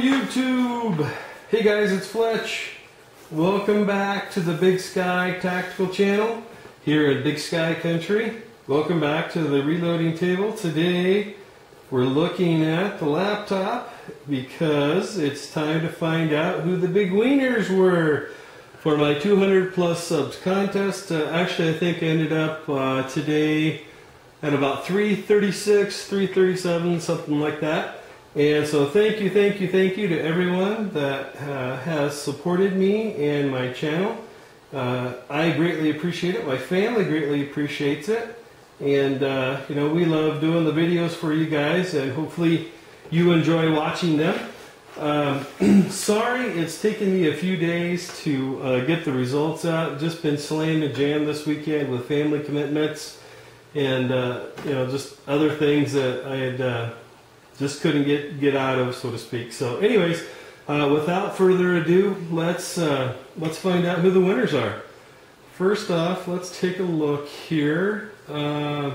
YouTube! Hey guys, it's Fletch. Welcome back to the Big Sky Tactical channel here at Big Sky Country. Welcome back to the reloading table. Today we're looking at the laptop because it's time to find out who the big wieners were for my 200 plus subs contest. Uh, actually, I think I ended up uh, today at about 336, 337, something like that. And so thank you, thank you, thank you to everyone that uh, has supported me and my channel. Uh, I greatly appreciate it. My family greatly appreciates it. And, uh, you know, we love doing the videos for you guys and hopefully you enjoy watching them. Um, sorry it's taken me a few days to uh, get the results out. Just been slammed and jammed this weekend with family commitments and, uh, you know, just other things that I had uh, just couldn't get get out of, so to speak. So, anyways, uh, without further ado, let's uh, let's find out who the winners are. First off, let's take a look here. Uh,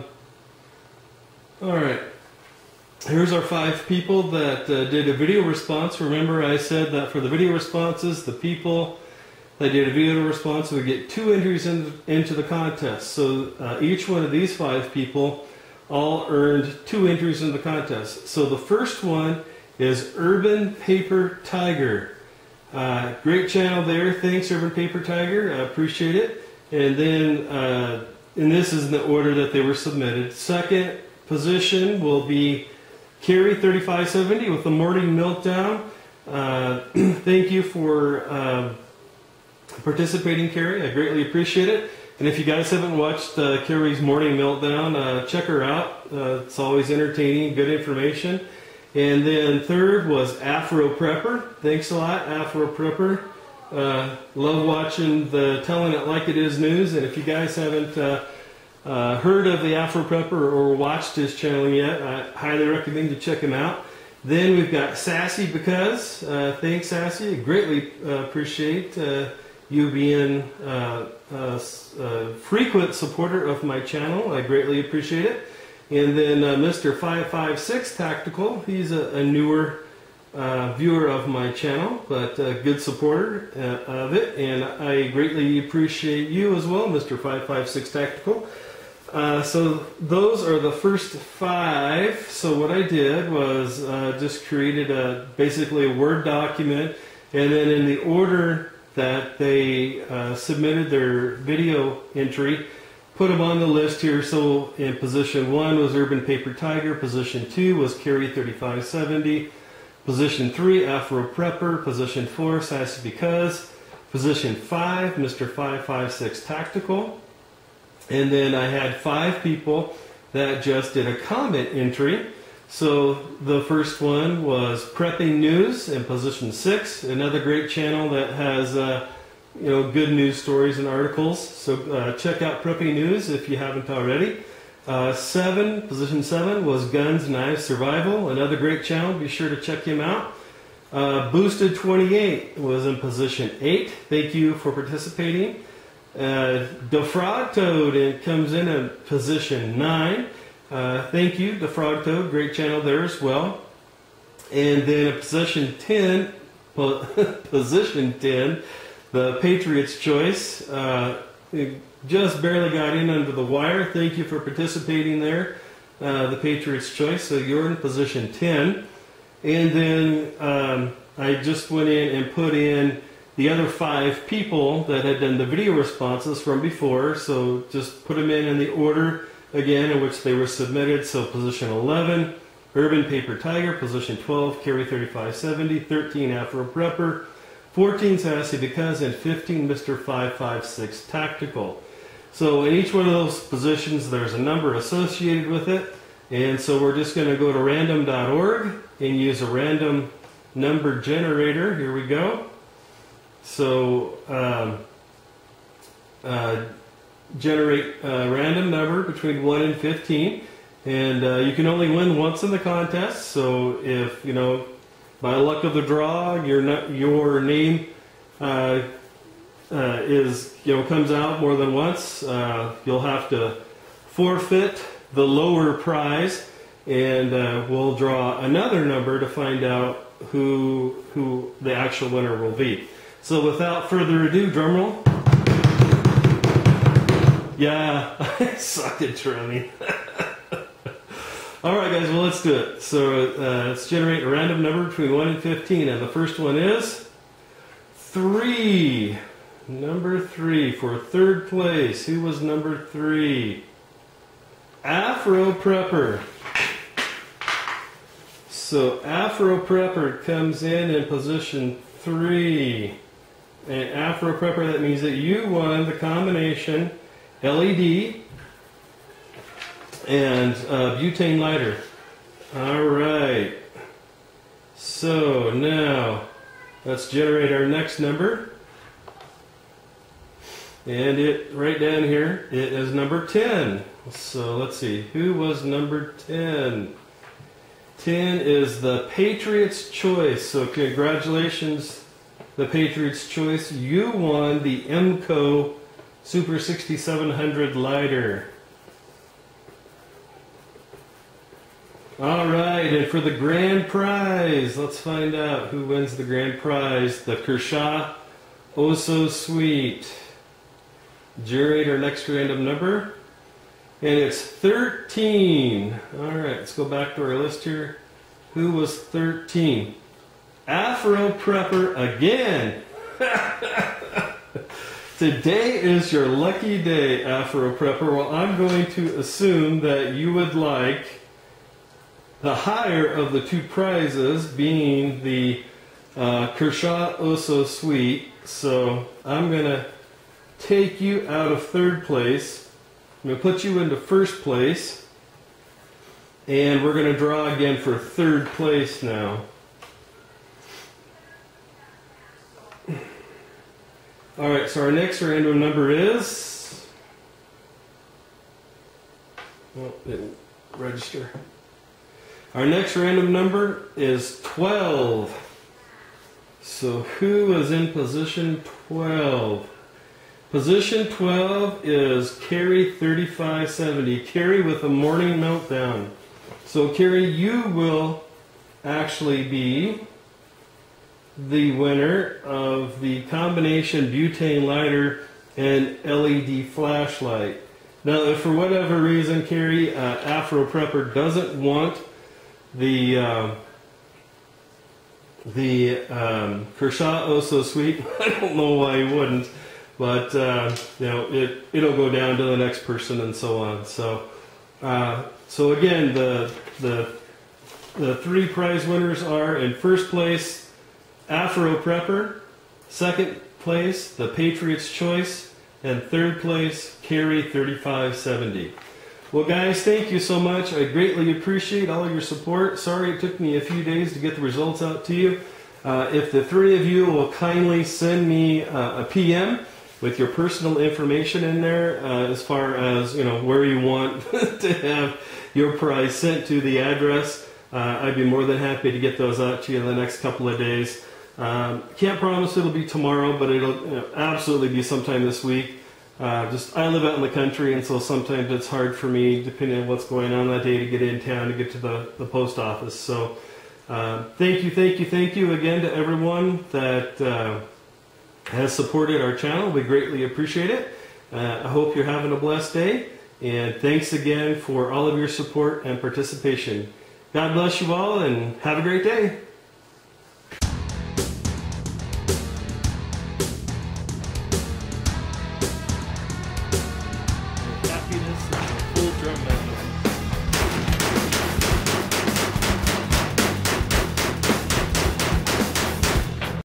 all right, here's our five people that uh, did a video response. Remember, I said that for the video responses, the people that did a video response would get two entries in, into the contest. So uh, each one of these five people all earned two entries in the contest. So the first one is Urban Paper Tiger. Uh, great channel there. Thanks, Urban Paper Tiger. I appreciate it. And then, uh, and this is in the order that they were submitted. Second position will be Carrie 3570 with the morning meltdown. Uh, thank you for uh, participating, Carrie. I greatly appreciate it. And if you guys haven't watched uh, Carrie's Morning Meltdown, uh, check her out. Uh, it's always entertaining, good information. And then third was Afro Prepper. Thanks a lot, Afro Prepper. Uh, love watching the Telling It Like It Is news. And if you guys haven't uh, uh, heard of the Afro Prepper or watched his channel yet, I highly recommend you check him out. Then we've got Sassy Because. thanks, Sassy. Greatly appreciate you being uh, a, a, frequent supporter of my channel. I greatly appreciate it. And then uh, Mr. 556 Tactical, he's a, a newer uh, viewer of my channel, but a good supporter uh, of it. And I greatly appreciate you as well, Mr. 556 Tactical. Uh, so those are the first five. So what I did was uh, just created a basically a Word document, and then in the order that they uh, submitted their video entry, put them on the list here. So in position one was Urban Paper Tiger, position two was Carrie 3570, position three Afro Prepper, position four Sassy Because, position five Mr. 556 Tactical, and then I had five people that just did a comment entry. So the first one was Prepping News in position six, another great channel that has uh, you know good news stories and articles. So uh, check out Prepping News if you haven't already. Uh, seven, position seven was Guns, Knives, Survival, another great channel. Be sure to check him out. Uh, Boosted 28 was in position eight. Thank you for participating. Uh, Da Frog Toad comes in at position nine. Uh, thank you, Da Frog Toad, great channel there as well. And then position 10, position 10, the Patriots Choice. Uh, just barely got in under the wire. Thank you for participating there, uh, the Patriots Choice. So you're in position 10. And then um, I just went in and put in the other five people that had done the video responses from before. So just put them in in the order again in which they were submitted. So position 11, Urban Paper Tiger, position 12, Carrie 3570, 13, Afro Prepper, 14, Sassy Because, and 15, Mr. 556 Tactical. So in each one of those positions, there's a number associated with it. And so we're just going to go to random.org and use a random number generator. Here we go. So um, uh, generate a random number between 1 and 15 and uh, you can only win once in the contest so if you know by luck of the draw your your name uh, uh, is you know comes out more than once uh, you'll have to forfeit the lower prize and uh, we'll draw another number to find out who who the actual winner will be. So without further ado, drumroll. Yeah, I suck at drumming. All right, guys. Well, let's do it. So uh, let's generate a random number between one and fifteen, and the first one is three. Number three for third place. Who was number three? Afro Prepper. So Afro Prepper comes in in position three. And Afro Prepper, that means that you won the combination LED and uh, butane lighter. All right. So now let's generate our next number. And it right down here, it is number 10. So let's see, who was number 10? 10 is the Patriots Choice. So congratulations, the Patriots Choice. You won the MCO Super 6700 lighter. All right, and for the grand prize, let's find out who wins the grand prize. The Kershaw Oh So Sweet. Generate our next random number. And it's 13. All right, let's go back to our list here. Who was 13? Afro Prepper again. Today is your lucky day, Afro Prepper. Well, I'm going to assume that you would like the higher of the two prizes being the uh, Kershaw Oso Sweet. So I'm going to take you out of third place. I'm going to put you into first place. And we're going to draw again for third place now. All right, so our next random number is. Oh, didn't register. Our next random number is 12. So who is in position 12? Position 12 is Carrie 3570. Carrie with a morning meltdown. So Carrie, you will actually be the winner of the combination butane lighter and LED flashlight. Now, if for whatever reason Carrie uh, Afro Prepper doesn't want the uh, the um, Kershaw Oh So Sweet, I don't know why he wouldn't. But uh, you know, it it'll go down to the next person and so on. So uh, so again, the the the three prize winners are in first place Afro Prepper, second place the Patriots Choice, and third place Carrie 3570. Well, guys, thank you so much. I greatly appreciate all your support. Sorry it took me a few days to get the results out to you. Uh, if the three of you will kindly send me uh, a PM with your personal information in there uh, as far as you know where you want to have your prize sent to the address. Uh, I'd be more than happy to get those out to you in the next couple of days. Um, can't promise it'll be tomorrow, but it'll you know, absolutely be sometime this week. Uh, just I live out in the country, and so sometimes it's hard for me, depending on what's going on that day, to get in town to get to the, the post office. So, uh, thank you, thank you, thank you again to everyone that uh, has supported our channel. We greatly appreciate it. Uh, I hope you're having a blessed day, and thanks again for all of your support and participation. God bless you all, and have a great day.